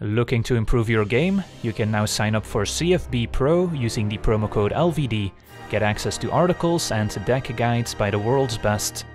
Looking to improve your game? You can now sign up for CFB Pro using the promo code LVD, get access to articles and deck guides by the world's best.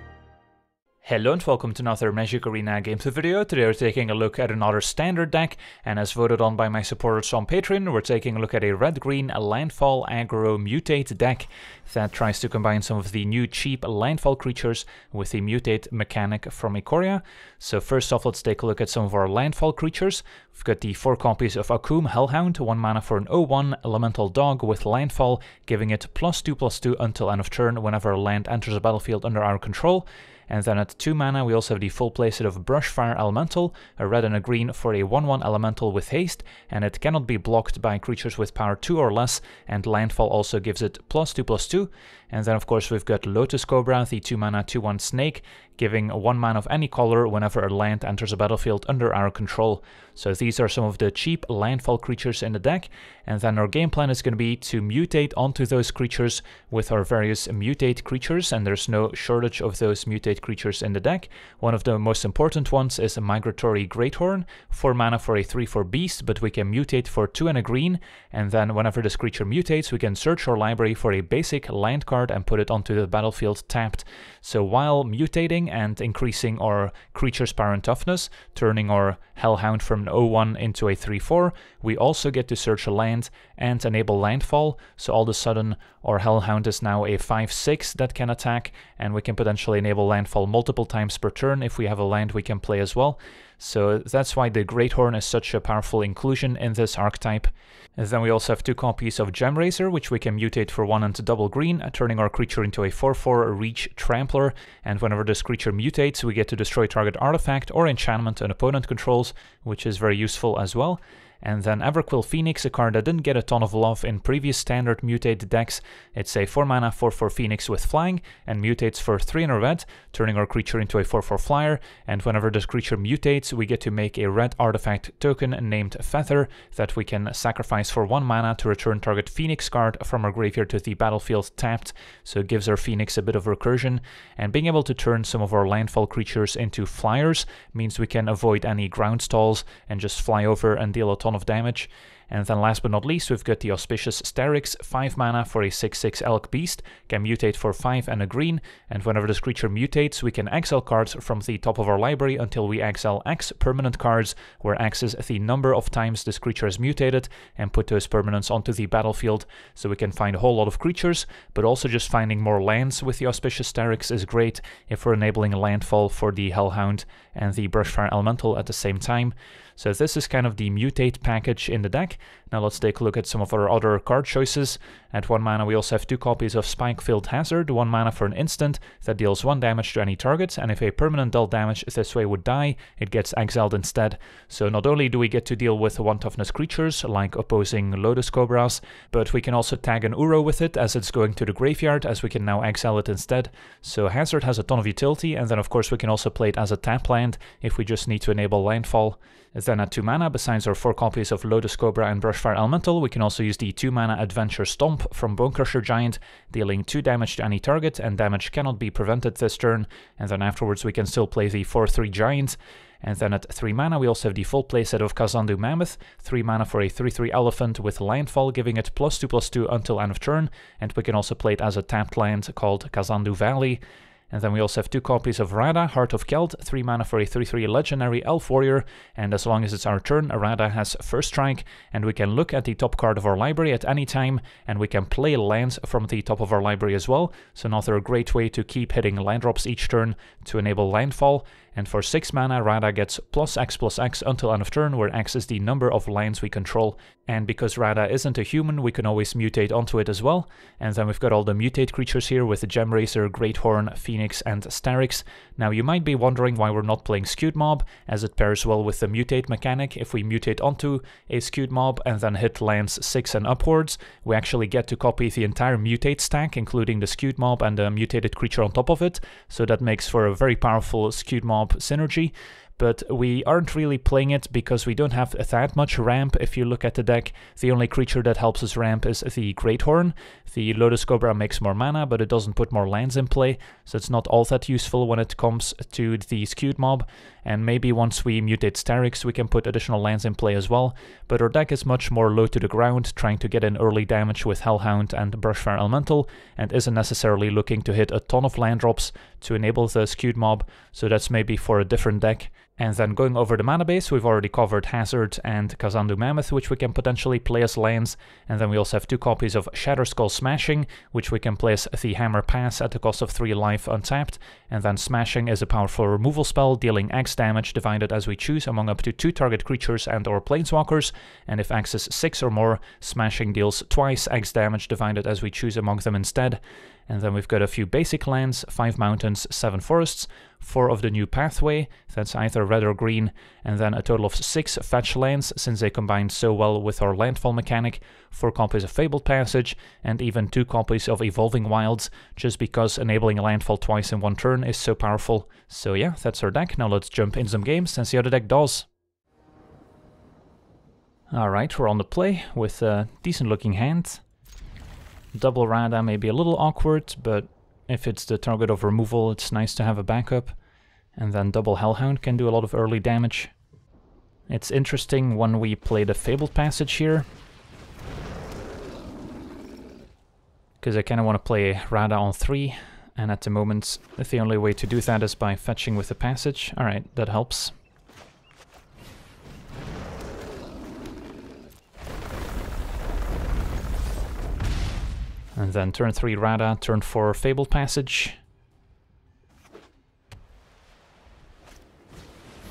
Hello and welcome to another Magic Arena gameplay video. Today we're taking a look at another standard deck, and as voted on by my supporters on Patreon, we're taking a look at a red-green landfall aggro mutate deck that tries to combine some of the new cheap landfall creatures with the mutate mechanic from Ikoria. So first off, let's take a look at some of our landfall creatures. We've got the 4 copies of Akoum Hellhound, 1 mana for an 0-1 elemental dog with landfall, giving it plus 2 plus 2 until end of turn whenever land enters the battlefield under our control. And then at 2 mana we also have the full playset of Brushfire Elemental, a red and a green for a 1-1 elemental with haste, and it cannot be blocked by creatures with power 2 or less, and landfall also gives it plus 2 plus 2. And then of course we've got Lotus Cobra, the 2 mana 2-1 snake, giving 1 mana of any color whenever a land enters a battlefield under our control. So these are some of the cheap landfall creatures in the deck, and then our game plan is going to be to mutate onto those creatures with our various mutate creatures, and there's no shortage of those mutate creatures in the deck. One of the most important ones is a Migratory Greathorn, 4 mana for a 3-4 beast, but we can mutate for 2 and a green, and then whenever this creature mutates, we can search our library for a basic land card and put it onto the battlefield tapped. So while mutating and increasing our creature's and toughness, turning our Hellhound from an 0-1 into a 3-4, we also get to search a land and enable landfall, so all of a sudden our Hellhound is now a 5-6 that can attack, and we can potentially enable landfall multiple times per turn if we have a land we can play as well. So that's why the Greathorn is such a powerful inclusion in this archetype. And then we also have two copies of Gemrazer, which we can mutate for one into double green, uh, turning our creature into a 4-4 Reach Trampler, and whenever this creature mutates, we get to destroy target artifact or enchantment an opponent controls, which is very useful as well. And then Everquill Phoenix, a card that didn't get a ton of love in previous standard mutate decks. It's a 4 mana 4 4 Phoenix with flying and mutates for 3 in a red, turning our creature into a 4 4 flyer. And whenever this creature mutates, we get to make a red artifact token named Feather that we can sacrifice for 1 mana to return target Phoenix card from our graveyard to the battlefield tapped. So it gives our Phoenix a bit of recursion. And being able to turn some of our landfall creatures into flyers means we can avoid any ground stalls and just fly over and deal a ton ton of damage. And then last but not least, we've got the Auspicious Starrix, 5 mana for a 6-6 Elk Beast, can mutate for 5 and a green, and whenever this creature mutates, we can exile cards from the top of our library until we exile X permanent cards, where X is the number of times this creature is mutated, and put those permanents onto the battlefield, so we can find a whole lot of creatures, but also just finding more lands with the Auspicious Starrix is great if we're enabling a landfall for the Hellhound and the Brushfire Elemental at the same time. So this is kind of the mutate package in the deck. Now let's take a look at some of our other card choices. At 1 mana we also have 2 copies of Spikefield Hazard, 1 mana for an instant that deals 1 damage to any target, and if a permanent dealt damage this way would die, it gets exiled instead. So not only do we get to deal with 1 toughness creatures, like opposing Lotus Cobras, but we can also tag an Uro with it as it's going to the graveyard, as we can now exile it instead. So Hazard has a ton of utility, and then of course we can also play it as a tap land if we just need to enable landfall. At 2 mana, besides our 4 copies of Lotus Cobra and Brushfire Elemental, we can also use the 2 mana Adventure Stomp from Bonecrusher Giant, dealing 2 damage to any target, and damage cannot be prevented this turn, and then afterwards we can still play the 4-3 Giant. And then at 3 mana we also have the full playset of Kazandu Mammoth, 3 mana for a 3-3 Elephant with Landfall giving it plus 2 plus 2 until end of turn, and we can also play it as a tapped land called Kazandu Valley. And then we also have two copies of Radha, Heart of Keld, 3 mana for a 3-3 legendary elf warrior, and as long as it's our turn, Radha has first strike, and we can look at the top card of our library at any time, and we can play lands from the top of our library as well, so another great way to keep hitting land drops each turn to enable landfall, and for 6 mana, Radha gets plus X plus X until end of turn, where X is the number of lands we control. And because Radha isn't a human, we can always mutate onto it as well. And then we've got all the mutate creatures here with the Gemrazer, Greathorn, Phoenix, and Starrix. Now you might be wondering why we're not playing Skewed Mob, as it pairs well with the mutate mechanic. If we mutate onto a Skewed Mob and then hit lands 6 and upwards, we actually get to copy the entire mutate stack, including the Skewed Mob and the mutated creature on top of it. So that makes for a very powerful Skewed Mob synergy. but we aren't really playing it because we don't have that much ramp if you look at the deck. The only creature that helps us ramp is the Greathorn. The Lotus Cobra makes more mana, but it doesn't put more lands in play, so it's not all that useful when it comes to the skewed mob. And maybe once we mutate Starrix, we can put additional lands in play as well. But our deck is much more low to the ground, trying to get in early damage with Hellhound and Brushfire Elemental, and isn't necessarily looking to hit a ton of land drops to enable the skewed mob, so that's maybe for a different deck. And then going over the mana base, we've already covered Hazard and Kazandu Mammoth, which we can potentially play as lands. And then we also have two copies of Shatterskull Smashing, which we can play as the Hammer Pass at the cost of 3 life untapped. And then Smashing is a powerful removal spell, dealing X damage divided as we choose among up to two target creatures and or planeswalkers. And if X is 6 or more, Smashing deals twice X damage divided as we choose among them instead. And then we've got a few basic lands, 5 mountains, 7 forests, 4 of the new pathway, that's either red or green, and then a total of 6 fetch lands, since they combine so well with our landfall mechanic, 4 copies of Fabled Passage, and even 2 copies of Evolving Wilds, just because enabling a landfall twice in one turn is so powerful. So yeah, that's our deck, now let's jump in some games and see how the deck does. Alright, we're on the play with a decent looking hand. Double Radha may be a little awkward, but if it's the target of removal, it's nice to have a backup. And then double Hellhound can do a lot of early damage. It's interesting when we play the Fabled Passage here. Because I kind of want to play Radha on 3, and at the moment the only way to do that is by fetching with the passage. Alright, that helps. And then turn 3 Radha, turn 4 Fabled Passage.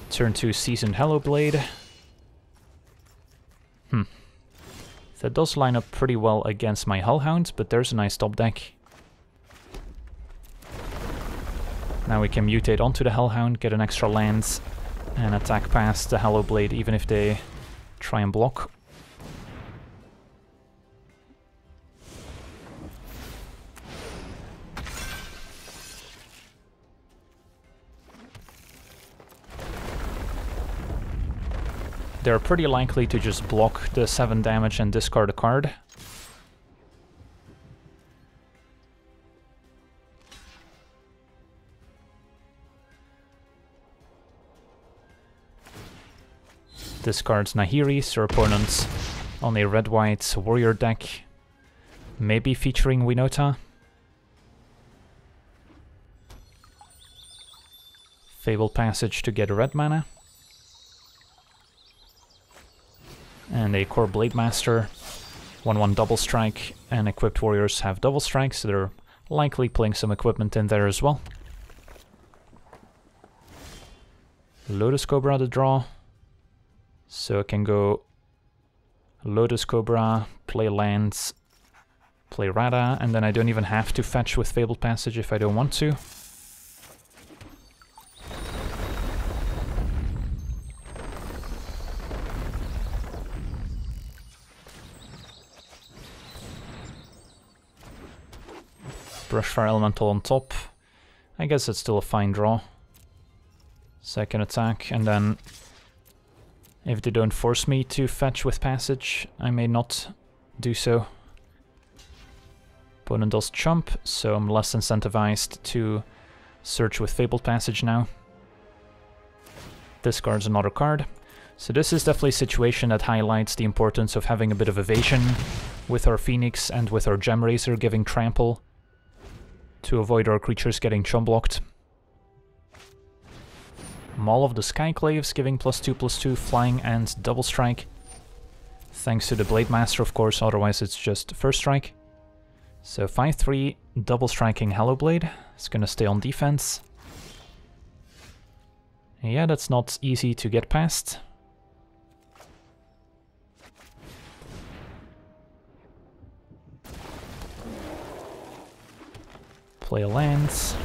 Turn 2 Seasoned Hallowblade. Hmm. That does line up pretty well against my Hellhound, but there's a nice top deck. Now we can mutate onto the Hellhound, get an extra land, and attack past the Hallowblade even if they try and block. They're pretty likely to just block the 7 damage and discard a card. Discards Nahiri, so opponents on a red-white warrior deck, maybe featuring Winota. Fabled Passage to get a red mana. And a Kor Blademaster. 1-1 double strike, and equipped warriors have double strike, so they're likely putting some equipment in there as well. Lotus Cobra to draw. So I can go Lotus Cobra, play lands, play Radha, and then I don't even have to fetch with Fabled Passage if I don't want to. Brushfire Elemental on top. I guess it's still a fine draw. Second attack, and then if they don't force me to fetch with passage, I may not do so. Opponent does chump, so I'm less incentivized to search with Fabled Passage now. Discards another card. So this is definitely a situation that highlights the importance of having a bit of evasion with our Phoenix and with our Gemrazer giving trample to avoid our creatures getting chum blocked. Maul of the Skyclaves giving plus 2 plus 2 flying and double strike. Thanks to the Blade Master of course, otherwise it's just first strike. So 5-3 double striking Hallowblade. It's gonna stay on defense. Yeah, that's not easy to get past. Play a lance.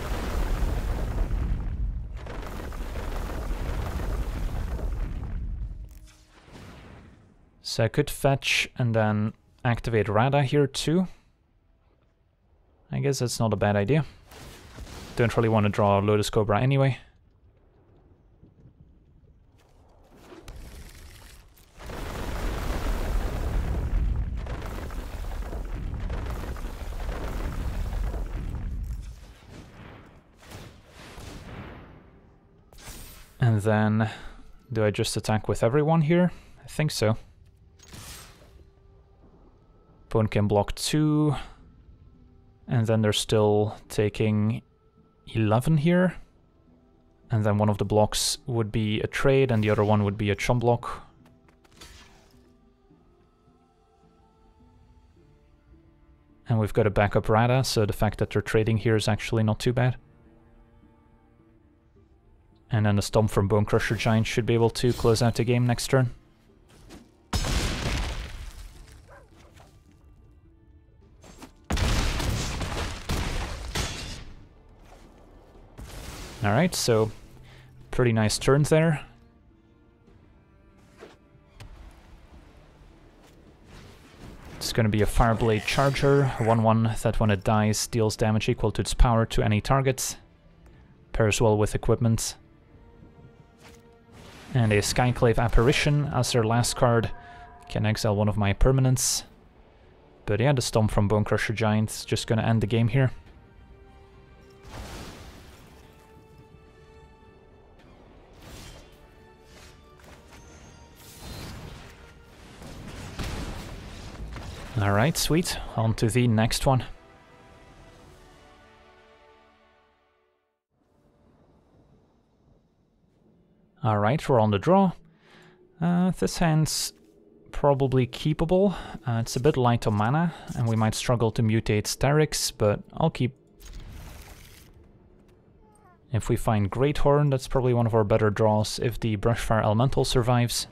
So I could fetch and then activate Radha here too. I guess that's not a bad idea. Don't really want to draw Lotus Cobra anyway. Then do I just attack with everyone here? I think so. Opponent can block two. And then they're still taking 11 here. And then one of the blocks would be a trade and the other one would be a chum block. And we've got a backup Radha, so the fact that they're trading here is actually not too bad. And then the Stomp from Bonecrusher Giant should be able to close out the game next turn. Alright, so pretty nice turns there. It's going to be a Fireblade Charger, 1-1 that when it dies deals damage equal to its power to any target. Pairs well with equipment. And a Skyclave Apparition as their last card. Can exile one of my permanents. But yeah, the Stomp from Bonecrusher Giant just gonna end the game here. Alright, sweet. On to the next one. Alright, we're on the draw. Uh, this hand's probably keepable. Uh, it's a bit light on mana, and we might struggle to mutate Starrix, but I'll keep... If we find Greathorn, that's probably one of our better draws if the Brushfire Elemental survives.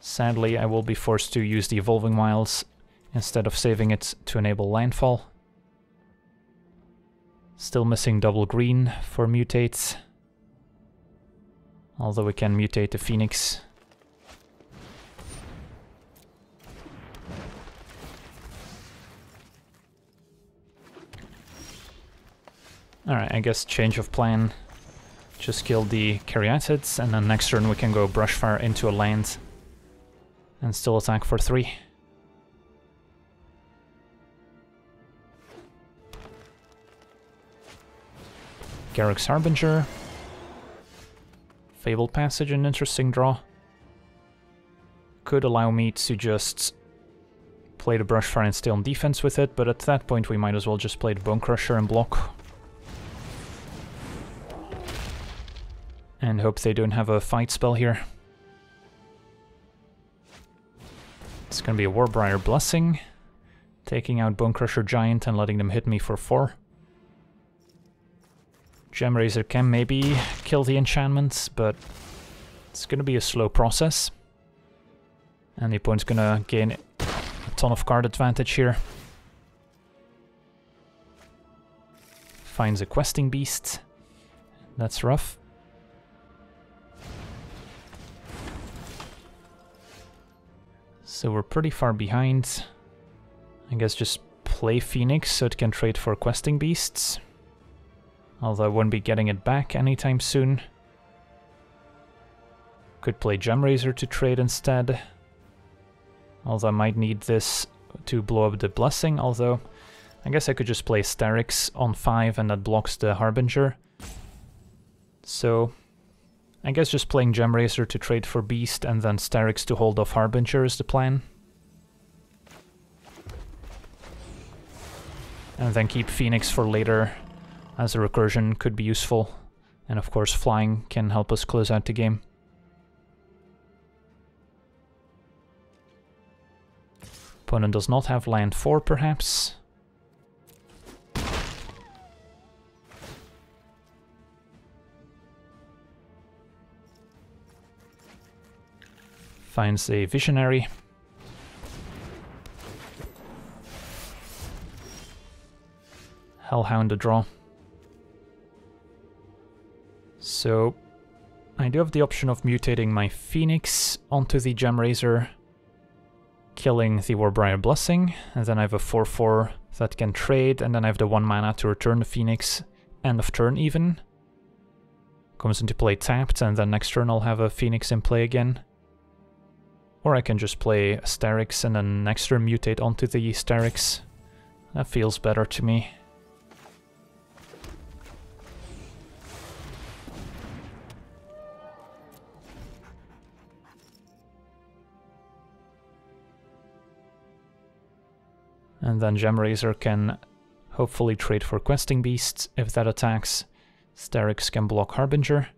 Sadly, I will be forced to use the Evolving Wilds instead of saving it to enable Landfall. Still missing double green for mutates. Although we can mutate the Phoenix. Alright, I guess change of plan. Just kill the Caryatids, and then next turn we can go Brushfire into a land and still attack for three. Garruk's Harbinger. Fabled Passage, an interesting draw. Could allow me to just play the Brushfire and stay on defense with it, but at that point we might as well just play the Bonecrusher and block. And hope they don't have a fight spell here. It's gonna be a Warbriar Blessing, taking out Bonecrusher Giant and letting them hit me for 4. Gemrazer can maybe kill the enchantments, but it's gonna be a slow process. And the opponent's gonna gain a ton of card advantage here. Finds a questing beast. That's rough. So we're pretty far behind. I guess just play Phoenix so it can trade for questing beasts. Although I won't be getting it back anytime soon. Could play Gemrazer to trade instead. Although I might need this to blow up the Blessing, although I guess I could just play Starrix on 5 and that blocks the Harbinger. So I guess just playing Gemrazer to trade for Beast and then Starrix to hold off Harbinger is the plan. And then keep Phoenix for later, as a recursion could be useful. And of course flying can help us close out the game. Opponent does not have land 4 perhaps. finds a visionary. Hellhound a draw. So I do have the option of mutating my Phoenix onto the Gemrazer, killing the Warbriar Blessing, and then I have a 4-4 that can trade, and then I have the 1 mana to return the Phoenix, end of turn even. Comes into play tapped, and then next turn I'll have a Phoenix in play again. Or I can just play Starrix and then next turn mutate onto the Starrix. That feels better to me. And then Gemrazer can hopefully trade for Questing Beasts if that attacks. Starrix can block Harbinger.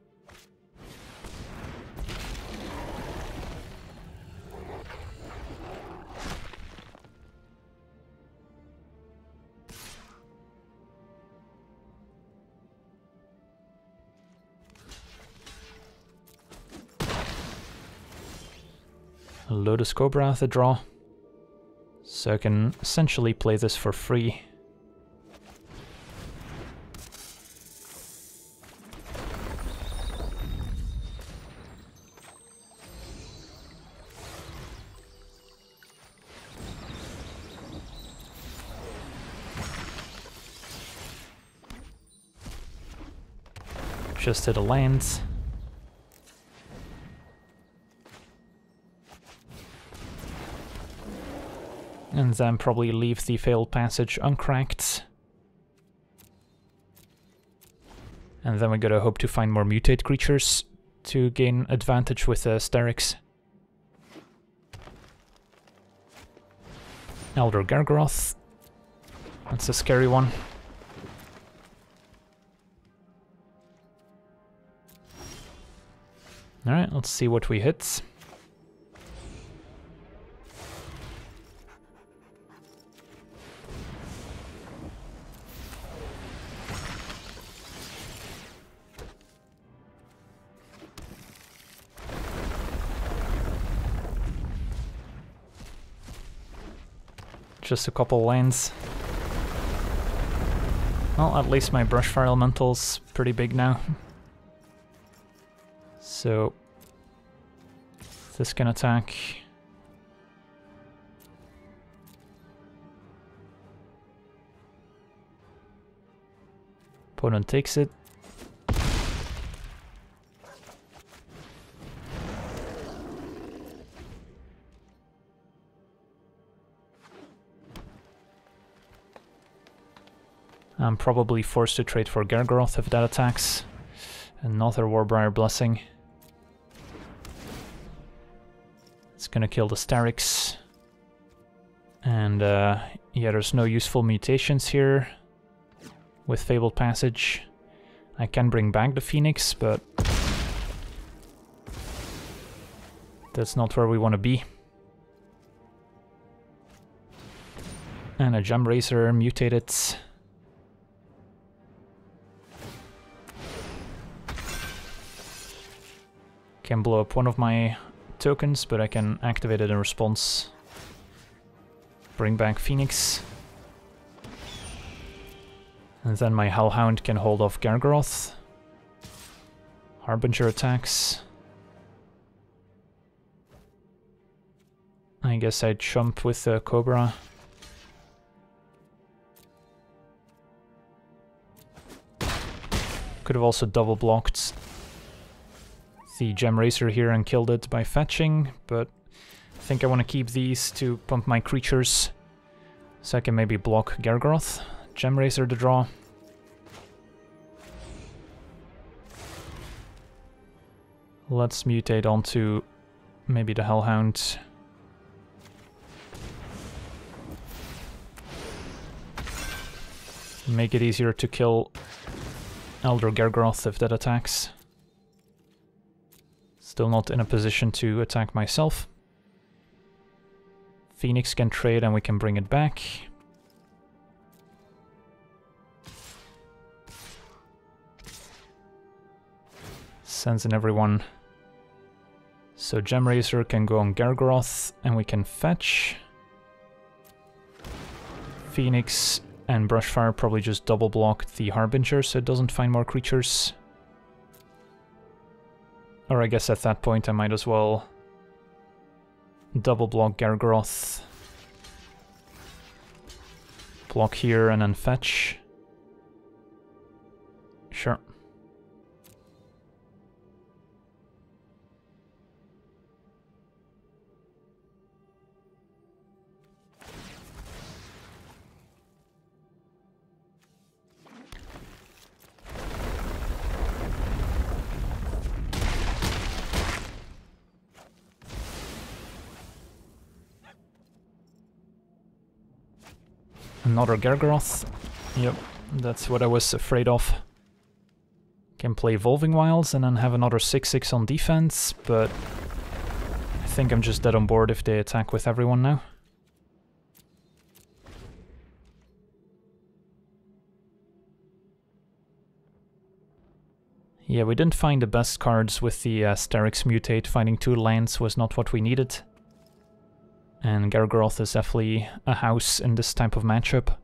Lotus Cobra the draw. So I can essentially play this for free. Just hit a land. And then probably leave the failed passage uncracked. And then we gotta hope to find more mutate creatures to gain advantage with uh, Starrix. Elder Gargaroth. That's a scary one. Alright, let's see what we hit. Just a couple lanes. Well, at least my Brushfire Elemental's pretty big now. So... This can attack. Opponent takes it. Probably forced to trade for Gargaroth if that attacks. Another Warbriar Blessing. It's gonna kill the Starrix. And uh, yeah, there's no useful mutations here with Fabled Passage. I can bring back the Phoenix, but that's not where we want to be. And a Gemrazer mutated. Can blow up one of my tokens, but I can activate it in response. Bring back Phoenix. And then my Hellhound can hold off Gargaroth. Harbinger attacks. I guess I'd jump with the Cobra. Could have also double blocked the Gemrazer here and killed it by fetching, but I think I want to keep these to pump my creatures so I can maybe block Gargaroth. Gem Racer to draw. Let's mutate onto maybe the Hellhound. Make it easier to kill Elder Gargaroth if that attacks. Still not in a position to attack myself. Phoenix can trade and we can bring it back. Sends in everyone. So Gemrazer can go on Gargaroth and we can fetch. Phoenix and Brushfire probably just double block the Harbinger so it doesn't find more creatures. Or I guess at that point I might as well double block Gargaroth. Block here and then fetch. Sure. Another Gargaroth. Yep, that's what I was afraid of. Can play Evolving Wilds and then have another 6-6 on defense, but I think I'm just dead on board if they attack with everyone now. Yeah, we didn't find the best cards with the uh, Mutate. Finding two lands was not what we needed. And Gargaroth is definitely a house in this type of matchup.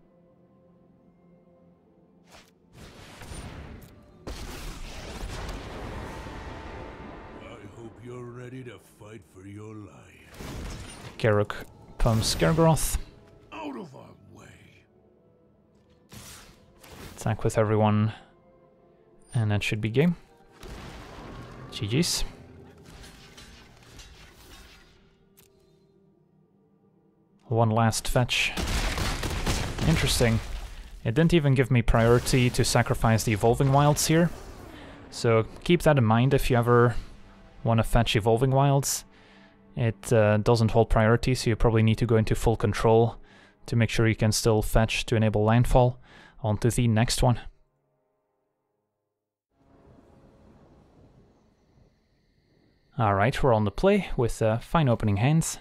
I hope you're ready to fight for your life. Garruk pumps Gargaroth. Out of our way. Attack with everyone. And that should be game. GG's. One last fetch. Interesting. It didn't even give me priority to sacrifice the Evolving Wilds here. So keep that in mind if you ever want to fetch Evolving Wilds. It uh, doesn't hold priority, so you probably need to go into full control to make sure you can still fetch to enable landfall. On to the next one. Alright, we're on the play with uh, fine opening hands.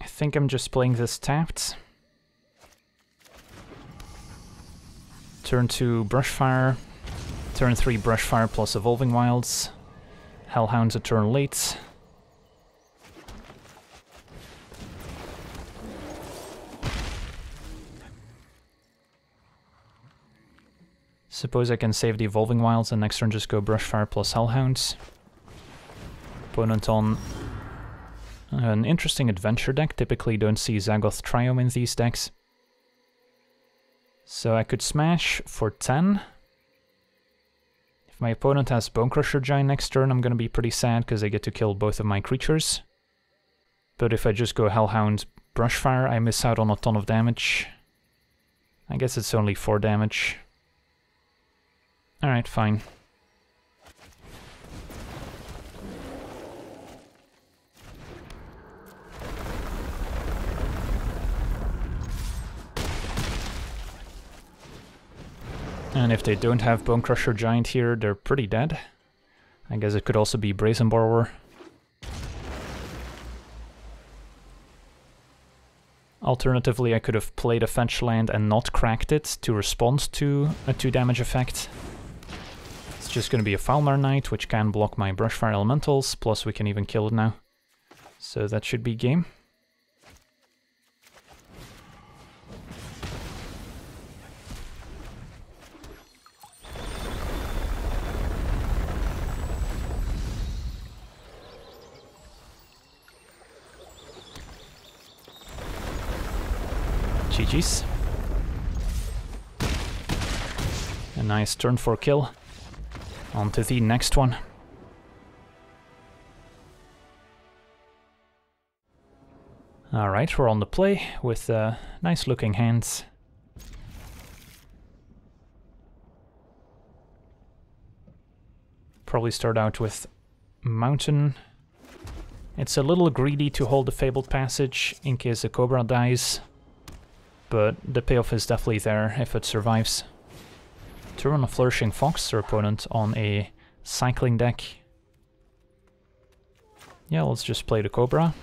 I think I'm just playing this tapped. Turn 2 Brushfire, turn 3 Brushfire plus Evolving Wilds, Hellhound's a turn late. Suppose I can save the Evolving Wilds and next turn just go Brushfire plus Hellhounds. Opponent on an interesting adventure deck. Typically don't see Zagoth Triome in these decks. So I could smash for 10. If my opponent has Bonecrusher Giant next turn, I'm gonna be pretty sad because I get to kill both of my creatures. But if I just go Hellhound Brushfire, I miss out on a ton of damage. I guess it's only 4 damage. Alright, fine. And if they don't have Bonecrusher Giant here, they're pretty dead. I guess it could also be Brazen Borrower. Alternatively, I could have played a fetch land and not cracked it to respond to a 2 damage effect. It's just going to be a Foulmire Knight, which can block my Brushfire Elementals, plus we can even kill it now. So that should be game. GG's. A nice turn for kill. On to the next one. Alright, we're on the play with uh, nice looking hands. Probably start out with Mountain. It's a little greedy to hold the Fabled Passage in case the Cobra dies, but the payoff is definitely there if it survives. Turn on a Flourishing Fox, their opponent, on a cycling deck. Yeah, let's just play the Cobra.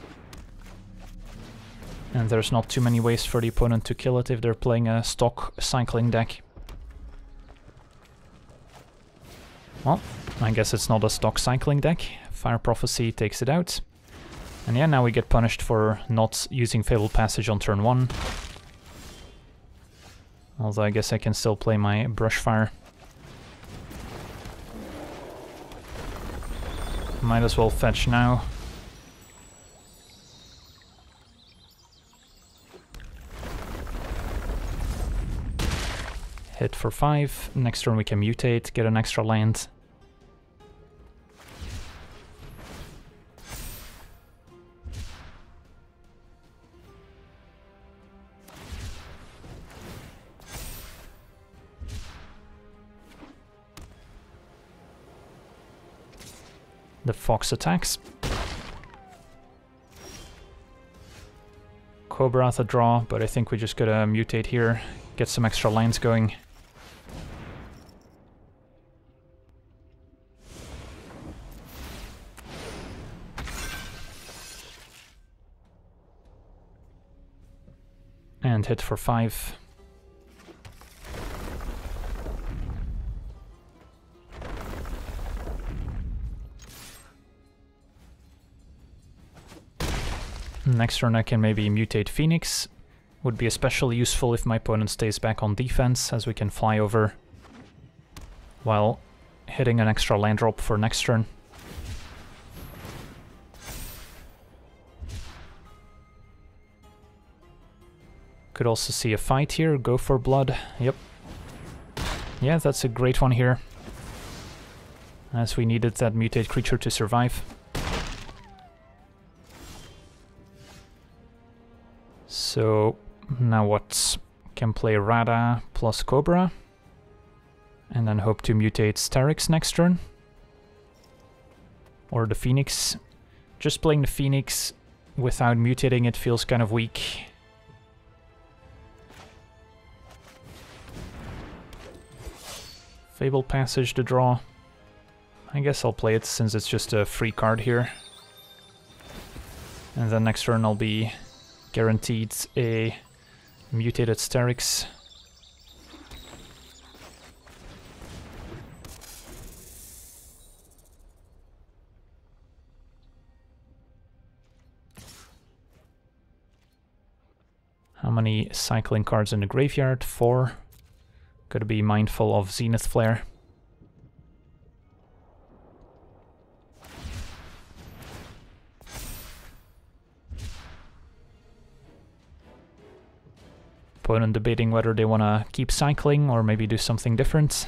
And there's not too many ways for the opponent to kill it if they're playing a stock cycling deck. Well, I guess it's not a stock cycling deck. Fire Prophecy takes it out. And yeah, now we get punished for not using Fabled Passage on turn 1. Although I guess I can still play my Brushfire. Might as well fetch now. Hit for 5. Next turn we can mutate, get an extra land. The fox attacks. Cobra at the draw, but I think we just gotta mutate here, get some extra lines going. And hit for five. Next turn I can maybe mutate Phoenix. Would be especially useful if my opponent stays back on defense, as we can fly over while hitting an extra land drop for next turn. Could also see a fight here, go for blood, yep. Yeah, that's a great one here. As we needed that mutate creature to survive. So now what? Can play Radha plus Cobra. And then hope to mutate Starrix next turn. Or the Phoenix. Just playing the Phoenix without mutating it feels kind of weak. Fabled Passage to draw. I guess I'll play it since it's just a free card here. And then next turn I'll be guaranteed a mutated Starrix. How many cycling cards in the graveyard? Four. Gotta be mindful of Zenith Flare. Opponent debating whether they want to keep cycling or maybe do something different.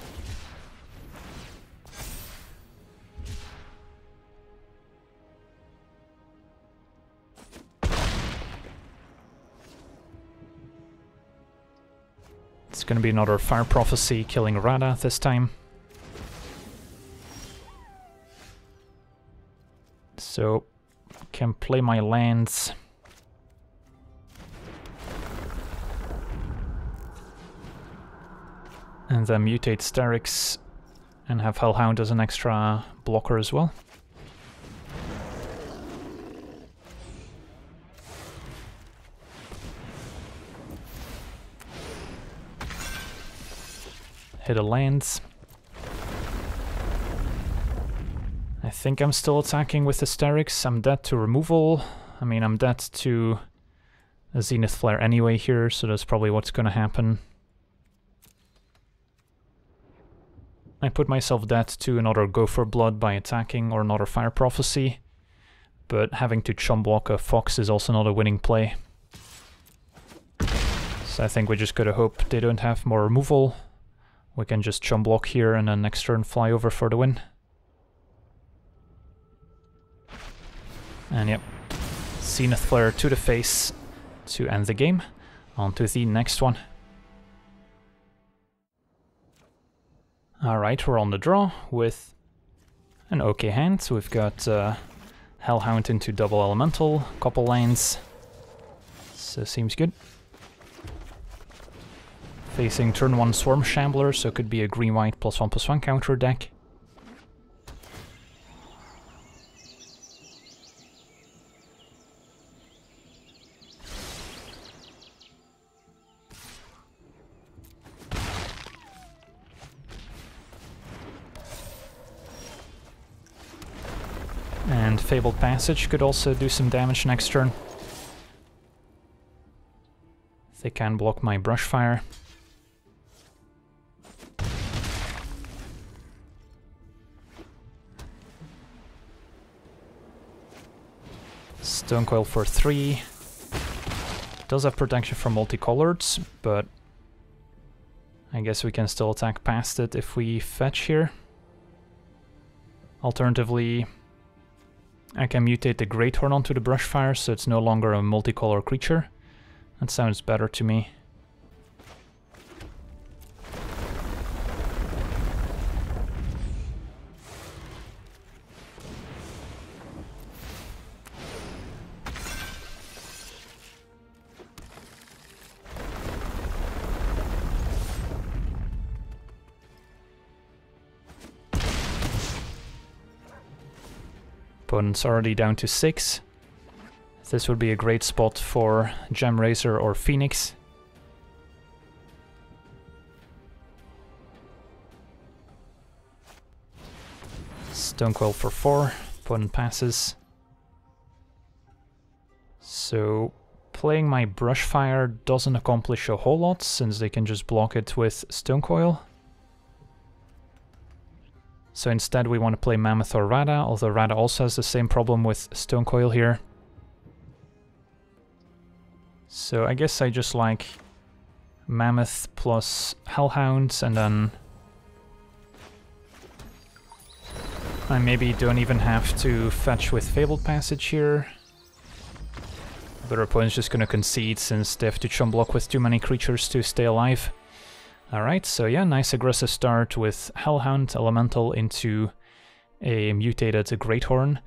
It's going to be another Fire Prophecy killing Radha this time. So, can play my lands. Then mutate Starrix and have Hellhound as an extra blocker as well. Hit a lands. I think I'm still attacking with the Starrix. I'm dead to removal. I mean, I'm dead to a Zenith Flare anyway here, so that's probably what's gonna happen. I put myself dead to another Go for Blood by attacking or another Fire Prophecy, but having to chum block a Fox is also not a winning play. So I think we just gotta hope they don't have more removal. We can just chum block here and then next turn fly over for the win. And yep, Zenith Flare to the face to end the game. On to the next one. Alright, we're on the draw with an okay hand. So we've got uh, Hellhound into double elemental, couple lanes. So seems good. Facing turn 1 Swarm Shambler, so it could be a green-white plus 1 plus 1 counter deck. Passage could also do some damage next turn. They can block my Brushfire. Stonecoil for 3. Does have protection from multicoloreds, but I guess we can still attack past it if we fetch here. Alternatively, I can mutate the Greathorn onto the Brushfire so it's no longer a multicolor creature. That sounds better to me. Opponent's already down to 6. This would be a great spot for Gemrazer or Phoenix. Stonecoil for 4, opponent passes. So playing my Brushfire doesn't accomplish a whole lot, since they can just block it with Stonecoil. So instead we want to play Mammoth or Radha, although Radha also has the same problem with Stonecoil here. So I guess I just like Mammoth plus Hellhounds and then I maybe don't even have to fetch with Fabled Passage here. But our opponent's just gonna concede since they have to chum block with too many creatures to stay alive. Alright, so yeah, nice aggressive start with Hellhound Elemental into a mutated Greathorn.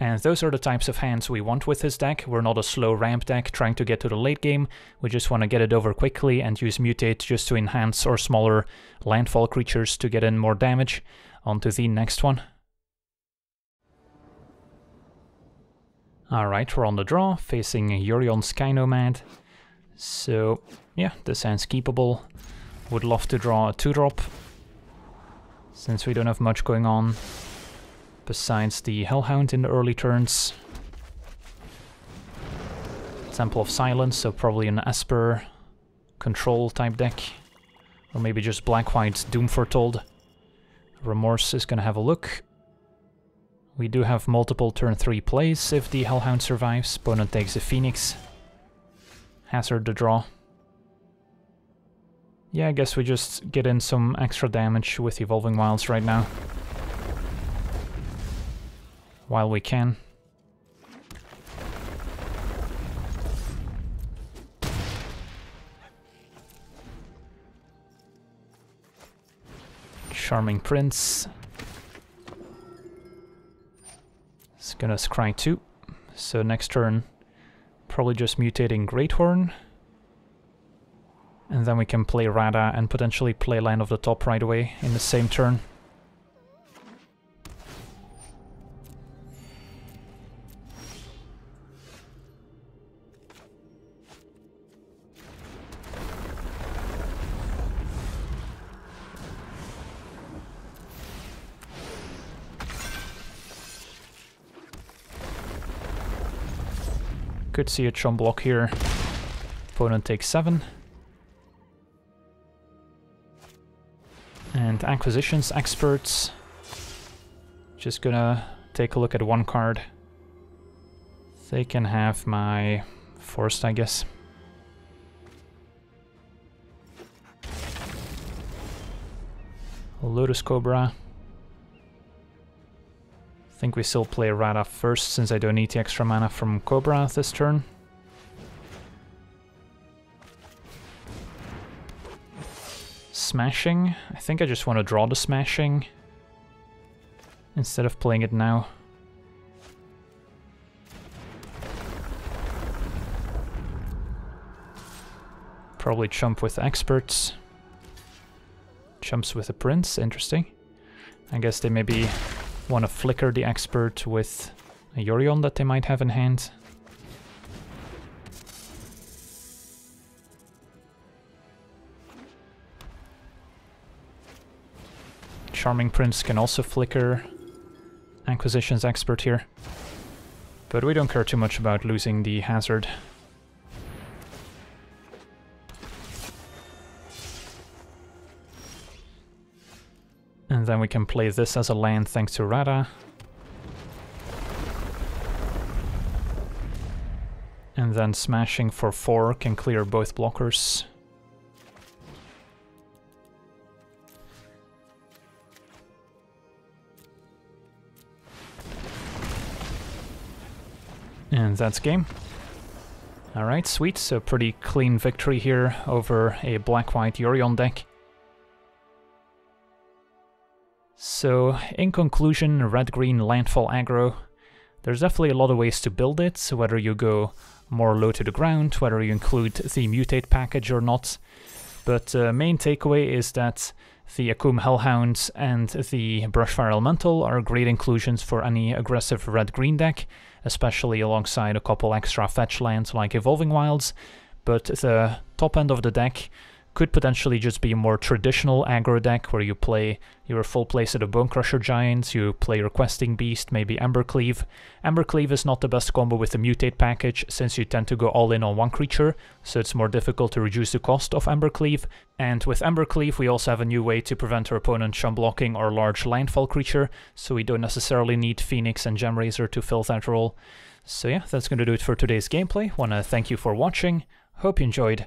And those are the types of hands we want with this deck. We're not a slow ramp deck trying to get to the late game. We just want to get it over quickly and use Mutate just to enhance our smaller landfall creatures to get in more damage. On to the next one. Alright, we're on the draw, facing Yorion Sky Nomad. So, yeah, this hand's keepable. Would love to draw a 2-drop, since we don't have much going on besides the Hellhound in the early turns. Temple of Silence, so probably an Esper control type deck. Or maybe just Black-White Doom Foretold. Remorse is gonna have a look. We do have multiple turn 3 plays if the Hellhound survives. Opponent takes a Phoenix. Hazard the draw. Yeah, I guess we just get in some extra damage with Evolving Wilds right now. While we can. Charming Prince. It's gonna scry 2. So next turn, probably just mutating Greathorn. And then we can play Radha and potentially play Land of the Top right away in the same turn. Could see a chum block here. Opponent takes 7. Acquisitions experts. Just gonna take a look at one card. They can have my forest, I guess. Lotus Cobra. I think we still play Radha first, since I don't need the extra mana from Cobra this turn. Smashing. I think I just want to draw the Smashing instead of playing it now. Probably chump with experts. Chumps with a prince, interesting. I guess they maybe want to flicker the expert with a Yorion that they might have in hand. Charming Prince can also flicker Acquisitions expert here. But we don't care too much about losing the hazard. And then we can play this as a land thanks to Radha. And then smashing for 4 can clear both blockers. And that's game. Alright, sweet. So pretty clean victory here over a black-white Yorion deck. So, in conclusion, red-green landfall aggro. There's definitely a lot of ways to build it, whether you go more low to the ground, whether you include the mutate package or not. But uh, main takeaway is that The Akoum Hellhounds and the Brushfire Elemental are great inclusions for any aggressive red-green deck, especially alongside a couple extra fetch lands like Evolving Wilds, but the top end of the deck could potentially just be a more traditional aggro deck where you play your full play set of Bonecrusher Giants, you play your Questing Beast, maybe Embercleave. Embercleave is not the best combo with the Mutate package since you tend to go all in on one creature, so it's more difficult to reduce the cost of Embercleave. And with Embercleave we also have a new way to prevent our opponent from blocking our large landfall creature, so we don't necessarily need Phoenix and Gemrazer to fill that role. So yeah, that's going to do it for today's gameplay. Wanna thank you for watching, hope you enjoyed,